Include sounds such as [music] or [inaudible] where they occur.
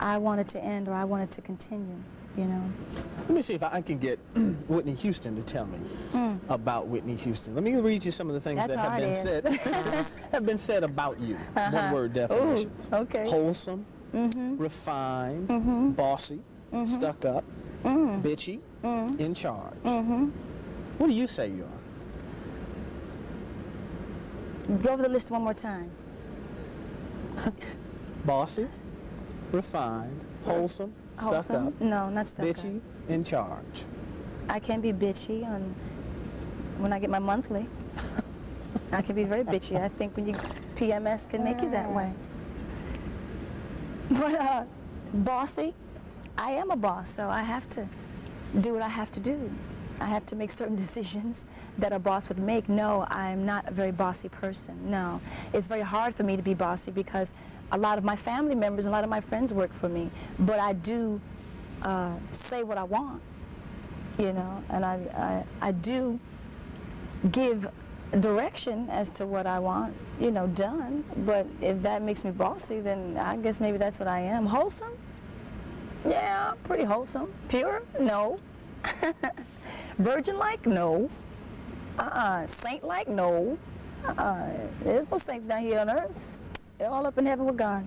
I wanted to end or I wanted to continue, you know. Let me see if I can get [clears throat] Whitney Houston to tell me about Whitney Houston. Let me read you some of the things Hmm. That's that have been said [laughs] [laughs] have been said about you. One word definitions. Uh-huh. okay. Mm-hmm. Wholesome, refined, bossy, stuck up, Mm-hmm. bitchy, in charge. What do you say you are? Go over the list one more time. [laughs] Bossy, refined, wholesome, stuck up, No, not stuck bitchy, up. in charge. I can be bitchy on when I get my monthly. I can be very bitchy. I think when you PMS can make you that way. But uh, bossy, I am a boss, so I have to do what I have to do. I have to make certain [laughs] decisions that a boss would make. No, I'm not a very bossy person. No, it's very hard for me to be bossy because a lot of my family members, a lot of my friends work for me. But I do uh, say what I want you know, and I, I, I do give direction as to what I want, you know, done. But if that makes me bossy, then I guess maybe that's what I am. Wholesome? Yeah, pretty wholesome. Pure? No. [laughs] Virgin-like? No. Uh-uh. Saint-like? No. Uh-uh. There's no saints down here on earth. They're all up in heaven with God.